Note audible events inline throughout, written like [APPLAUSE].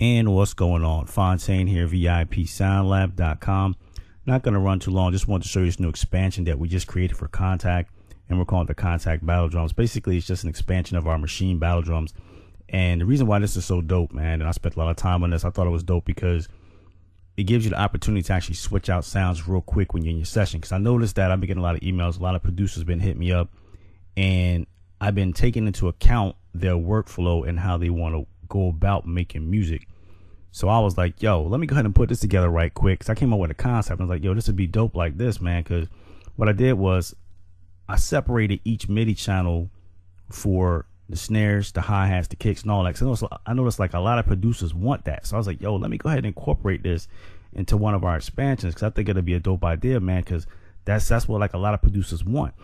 And what's going on? Fontaine here, VIPSoundLab.com. Not going to run too long. Just want to show you this new expansion that we just created for Kontakt, and we're calling it the Kontakt Battle Drums. Basically, it's just an expansion of our Maschine Battle Drums. And the reason why this is so dope, man, and I spent a lot of time on this, I thought it was dope because it gives you the opportunity to actually switch out sounds real quick when you're in your session. Because I noticed that I've been getting a lot of emails, a lot of producers been hitting me up, and I've been taking into account their workflow and how they want to go about making music. So I was like, yo, let me go ahead and put this together right quick. Cause I came up with a concept. I was like, yo, this would be dope like this, man. Cause what I did was I separated each MIDI channel for the snares, the hi hats, the kicks, and all that. So I noticed like a lot of producers want that. So I was like, yo, let me go ahead and incorporate this into one of our expansions because I think it'll be a dope idea, man. Because that's that's what like a lot of producers want.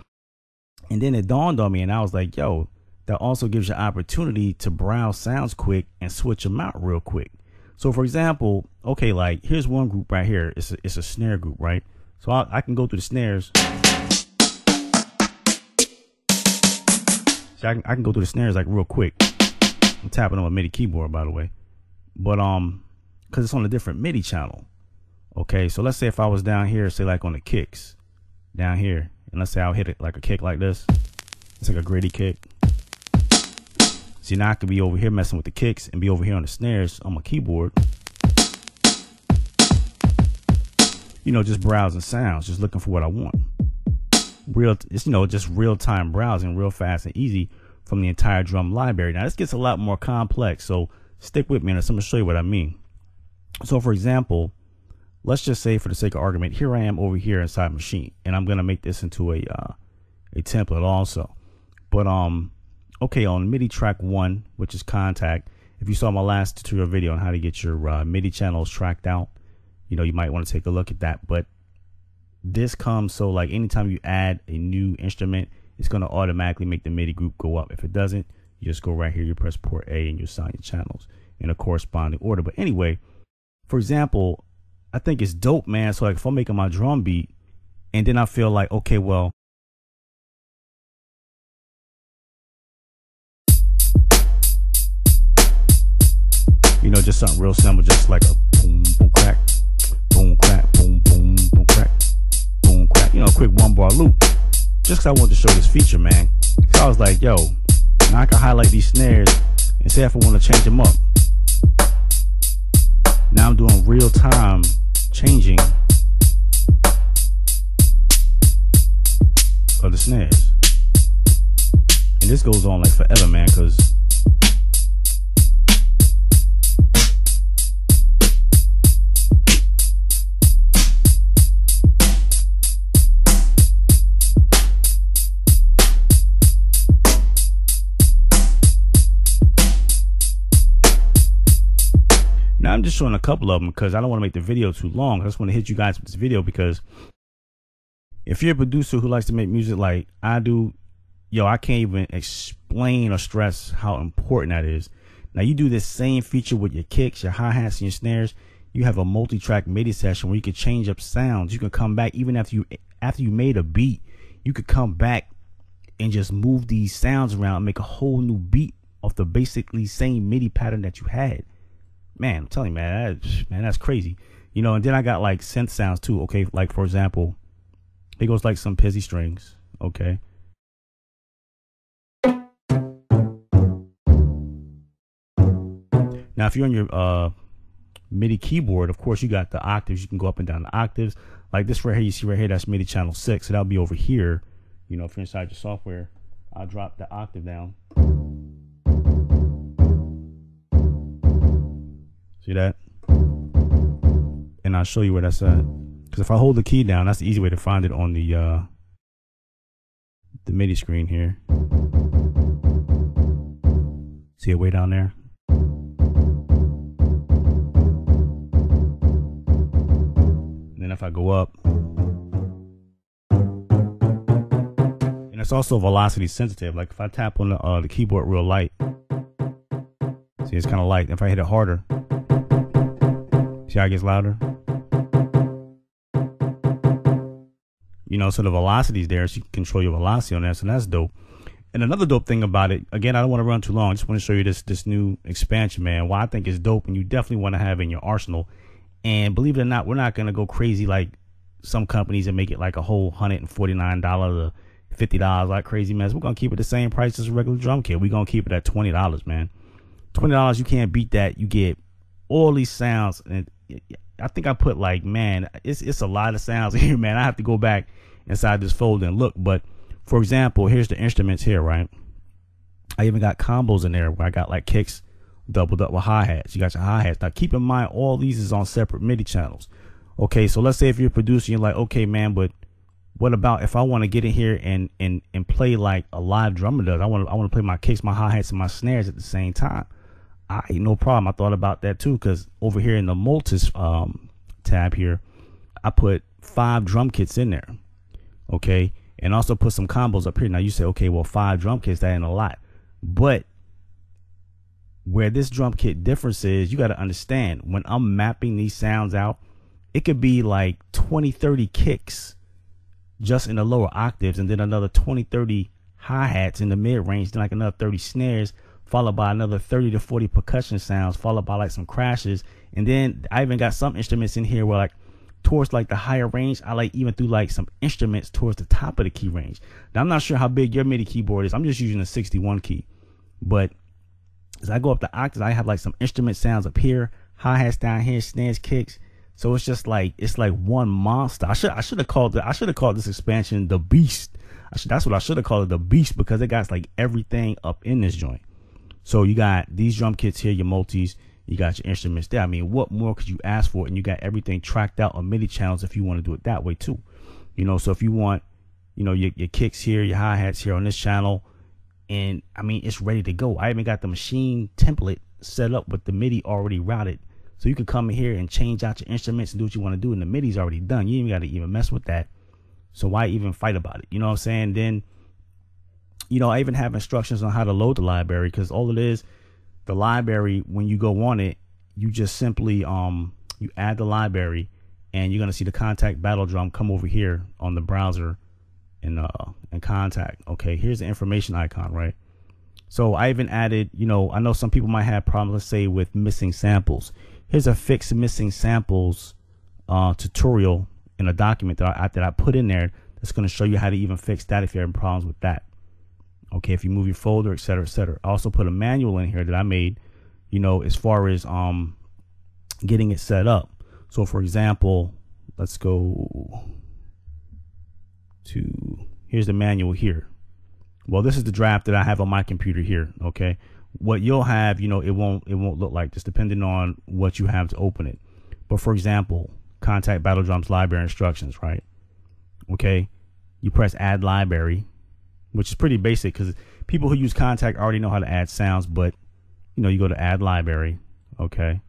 And then it dawned on me, and I was like, yo, that also gives you opportunity to browse sounds quick and switch them out real quick. So for example, okay, like here's one group right here. It's a, it's a snare group, right? So I, I can go through the snares. So I can, I can go through the snares like real quick. I'm tapping on a MIDI keyboard, by the way. But um, cause it's on a different MIDI channel. Okay, so let's say if I was down here, say like on the kicks, down here, and let's say I'll hit it like a kick like this. It's like a gritty kick. See, now I could be over here messing with the kicks and be over here on the snares on my keyboard. You know, just browsing sounds, just looking for what I want. Real, it's, you know, just real time browsing, real fast and easy from the entire drum library. Now, this gets a lot more complex, so stick with me and I'm going to show you what I mean. So, for example, let's just say for the sake of argument, here I am over here inside Maschine, and I'm going to make this into a, uh, a template also. But, um, okay, on MIDI track one, which is Kontakt, if you saw my last tutorial video on how to get your uh, MIDI channels tracked out, you know, you might want to take a look at that. But this comes so like anytime you add a new instrument, it's going to automatically make the MIDI group go up. If it doesn't, you just go right here, you press port A and you assign your channels in a corresponding order. But anyway, for example, I think it's dope, man. So like if I'm making my drum beat and then I feel like, okay, well, You know, just something real simple, just like a boom, boom, crack, boom, crack, boom, boom, boom, crack, boom, crack. You know, quick one bar loop. Just cause I wanted to show this feature, man. So I was like, yo, now I can highlight these snares and say if I want to change them up. Now I'm doing real time changing of the snares. And this goes on like forever, man, because I'm just showing a couple of them because I don't want to make the video too long. I just want to hit you guys with this video because if you're a producer who likes to make music like I do, yo, I can't even explain or stress how important that is. Now you do this same feature with your kicks, your hi-hats, and your snares. You have a multi-track MIDI session where you can change up sounds. You can come back even after you after you made a beat. You could come back and just move these sounds around, make a whole new beat off the basically same MIDI pattern that you had man, I'm telling you, man, that, man, that's crazy. You know, and then I got like synth sounds too. Okay, like for example, it goes like some pizzy strings. Okay. Now, if you're on your uh, MIDI keyboard, of course, you got the octaves. You can go up and down the octaves. Like this right here, you see right here, that's MIDI channel six. So that'll be over here. You know, if you're inside your software, I'll drop the octave down. See that? And I'll show you where that's at. Because if I hold the key down, that's the easy way to find it on the uh, the MIDI screen here. See it way down there? And then if I go up, and it's also velocity sensitive. Like if I tap on the, uh, the keyboard real light, see it's kind of light. If I hit it harder, It gets louder? You know, so the velocity's there, so you can control your velocity on that, so that's dope. And another dope thing about it, again, I don't want to run too long. I just want to show you this this new expansion, man. Why I think it's dope, and you definitely want to have in your arsenal. And believe it or not, we're not gonna go crazy like some companies and make it like a whole hundred and forty nine dollars or fifty dollars like crazy mess. We're gonna keep it the same price as a regular drum kit. We're gonna keep it at twenty dollars, man. Twenty dollars, you can't beat that. You get all these sounds, and I think I put like, man, it's it's a lot of sounds here, [LAUGHS] man. I have to go back inside this folder and look, but for example, here's the instruments here, right? I even got combos in there where I got like kicks doubled up with hi-hats. You got your hi-hats. Now keep in mind all these is on separate MIDI channels. Okay, so let's say if you're producing, you're like, okay, man, but what about if I want to get in here and and and play like a live drummer does? I want to I want to play my kicks, my hi-hats, and my snares at the same time. I no problem. I thought about that too, because over here in the Multis um, tab here, I put five drum kits in there. Okay and also put some combos up here. Now you say, okay, well, five drum kits, that ain't a lot. But where this drum kit difference is, you got to understand when I'm mapping these sounds out, it could be like 20, 30 kicks just in the lower octaves, and then another 20, 30 hi hats in the mid range, then like another 30 snares, followed by another 30 to 40 percussion sounds, followed by like some crashes. And then I even got some instruments in here where like towards like the higher range. I like even through like some instruments towards the top of the key range. Now I'm not sure how big your MIDI keyboard is. I'm just using a 61 key, but as I go up the octaves, I have like some instrument sounds up here, hi hats down here, snares, kicks. So it's just like it's like one monster. I should I should have called it I should have called this expansion the Beast. Should that's what I should have called it the Beast because it got like everything up in this joint. So you got these drum kits here, your multis, you got your instruments there. I mean, what more could you ask for? And you got everything tracked out on MIDI channels if you want to do it that way too. You know, so if you want, you know, your, your kicks here, your hi hats here on this channel, and I mean, it's ready to go. I even got the Maschine template set up with the MIDI already routed. So you can come in here and change out your instruments and do what you want to do. And the MIDI's already done. You even got to even mess with that. So why even fight about it? You know what I'm saying? Then, you know, I even have instructions on how to load the library because all it is, the library when you go on it you just simply um you add the library and you're going to see the Kontakt battle drum come over here on the browser and uh and Kontakt. okay? Here's the information icon right? So i even added you know i know some people might have problems say with missing samples. Here's a fix missing samples uh tutorial in a document that i that i put in there that's going to show you how to even fix that if you're having problems with that Okay, if you move your folder, et cetera, et cetera. I also put a manual in here that I made, you know, as far as um getting it set up. So for example, let's go to here's the manual here. Well, this is the draft that I have on my computer here. Okay. What you'll have, you know, it won't it won't look like this depending on what you have to open it. But for example, Kontakt battle drums library instructions, right? Okay. You press add library which is pretty basic because people who use Kontakt already know how to add sounds. But you know, you go to Add Library, okay.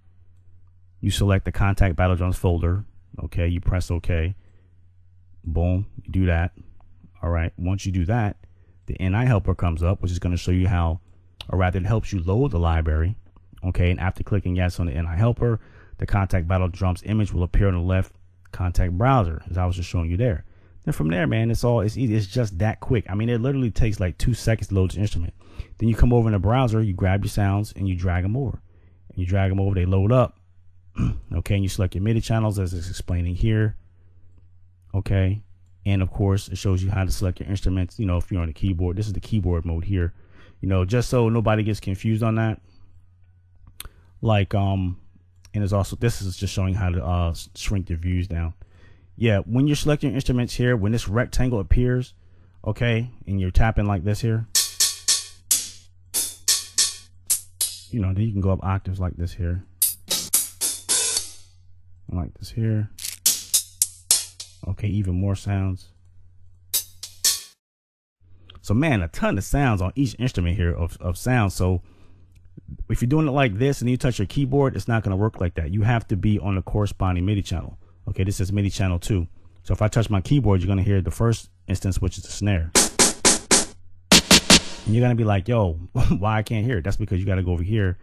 You select the Kontakt Battle Drums folder, okay. You press OK. Boom, you do that. All right. Once you do that, the NI helper comes up, which is going to show you how, or rather, it helps you load the library. Okay. And after clicking yes on the NI helper, the Kontakt Battle Drums image will appear on the left Kontakt browser, as I was just showing you there. Then from there, man, it's all it's easy. It's just that quick. I mean, it literally takes like two seconds to load the instrument. Then you come over in the browser, you grab your sounds, and you drag them over. And you drag them over, they load up. [CLEARS THROAT] okay, and you select your MIDI channels as it's explaining here. Okay, and of course, it shows you how to select your instruments. You know, if you're on the keyboard, this is the keyboard mode here. You know, just so nobody gets confused on that. Like, um, and it's also this is just showing how to uh shrink your views down yeah, when you're selecting instruments here, when this rectangle appears, okay, and you're tapping like this here, you know, then you can go up octaves like this here, like this here. Okay, even more sounds. So man, a ton of sounds on each instrument here of, of sounds. So if you're doing it like this and you touch your keyboard, it's not going to work like that. You have to be on the corresponding MIDI channel. Okay, this is MIDI channel two. So if I touch my keyboard, you're gonna hear the first instance, which is the snare. And you're gonna be like, yo, [LAUGHS] why I can't hear it? That's because you gotta go over here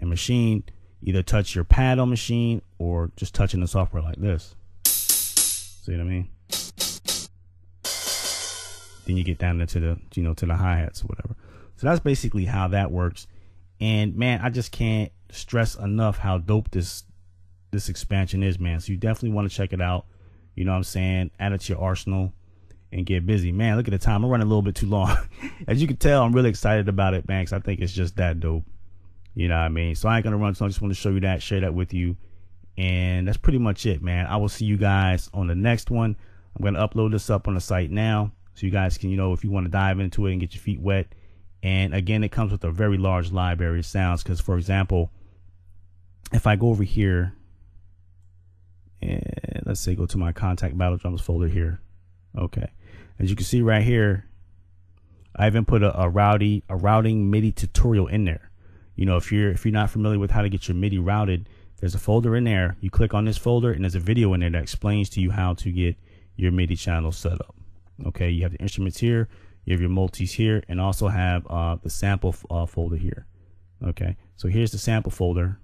and Maschine, either touch your pad on Maschine or just touching the software like this. See what I mean? then you get down into the you know to the hi hats or whatever. So that's basically how that works. And man, I just can't stress enough how dope this this expansion is, man. So you definitely want to check it out. You know what I'm saying? Add it to your arsenal and get busy. Man, look at the time. I'm running a little bit too long. [LAUGHS] As you can tell, I'm really excited about it, man, I think it's just that dope. You know what I mean? So I ain't gonna run too long. I just want to show you that, share that with you. And that's pretty much it, man. I will see you guys on the next one. I'm gonna upload this up on the site now. So you guys can, you know, if you want to dive into it and get your feet wet. And again, it comes with a very large library of sounds. Because for example, if I go over here and let's say go to my Kontakt battle drums folder here. Okay. As you can see right here, I even put a, a rowdy a routing MIDI tutorial in there. You know, if you're if you're not familiar with how to get your MIDI routed, there's a folder in there. You click on this folder and there's a video in there that explains to you how to get your MIDI channel set up. Okay, you have the instruments here, you have your multis here, and also have uh, the sample uh, folder here. Okay, so here's the sample folder.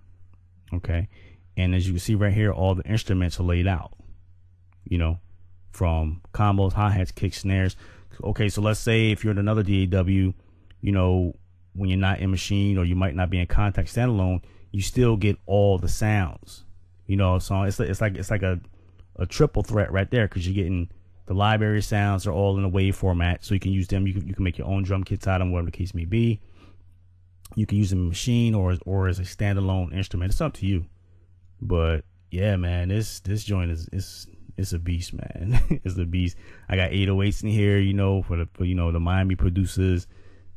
Okay, and as you can see right here, all the instruments are laid out. You know, from combos, hi hats, kicks, snares. Okay, so let's say if you're in another DAW, you know, when you're not in Maschine or you might not be in Kontakt standalone, you still get all the sounds. You know, so it's it's like it's like a a triple threat right there because you're getting the library sounds are all in a wave format, so you can use them. You can you can make your own drum kits out of them, whatever the case may be. You can use them in Maschine or or as a standalone instrument. It's up to you. But yeah, man, this this joint is it's it's a beast, man. [LAUGHS] it's a beast. I got 808s in here, you know, for the for, you know the Miami producers,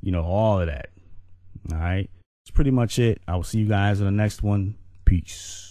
you know, all of that. All right, that's pretty much it. I will see you guys in the next one. Peace.